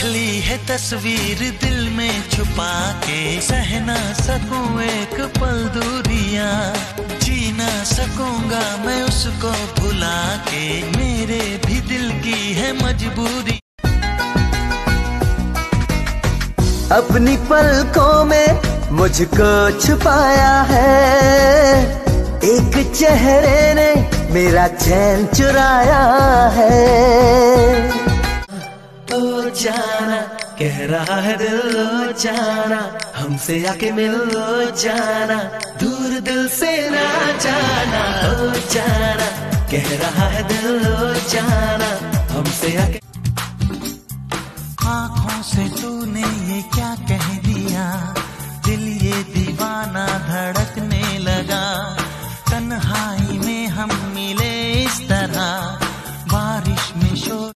रख ली है तस्वीर दिल में छुपा के। सहना सकूँ एक पल दूरिया। जी ना सकूँगा मैं उसको भुला के। मेरे भी दिल की है मजबूरी। अपनी पलकों में मुझको छुपाया है। एक चेहरे ने मेरा चैन चुराया है। जाना। कह रहा है दिल लो जाना, हमसे आके मिल लो जाना। दूर दिल से ना जाना ओ जाना। कह रहा है दिल लो जाना, हमसे आके आँखों से तूने ये क्या कह